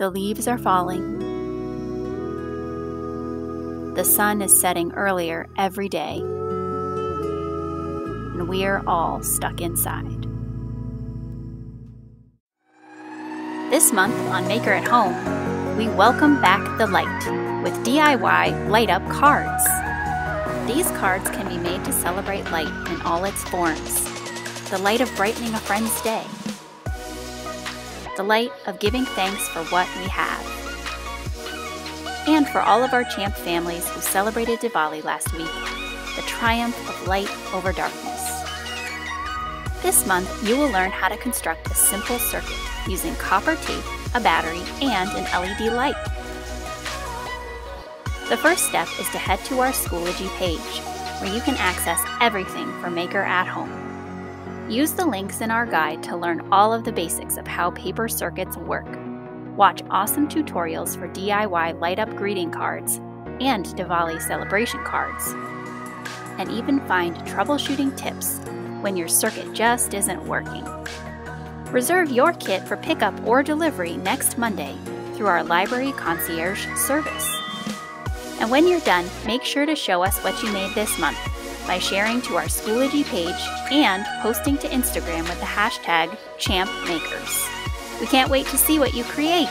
The leaves are falling. The sun is setting earlier every day. And we're all stuck inside. This month on Maker at Home, we welcome back the light with DIY light up cards. These cards can be made to celebrate light in all its forms the light of brightening a friend's day, the light of giving thanks for what we have, and for all of our champ families who celebrated Diwali last week, the triumph of light over darkness. This month, you will learn how to construct a simple circuit using copper tape, a battery, and an LED light. The first step is to head to our Schoology page, where you can access everything for Maker at Home. Use the links in our guide to learn all of the basics of how paper circuits work. Watch awesome tutorials for DIY light up greeting cards and Diwali celebration cards. And even find troubleshooting tips when your circuit just isn't working. Reserve your kit for pickup or delivery next Monday through our library concierge service. And when you're done, make sure to show us what you made this month by sharing to our Schoology page and posting to Instagram with the hashtag ChampMakers. We can't wait to see what you create.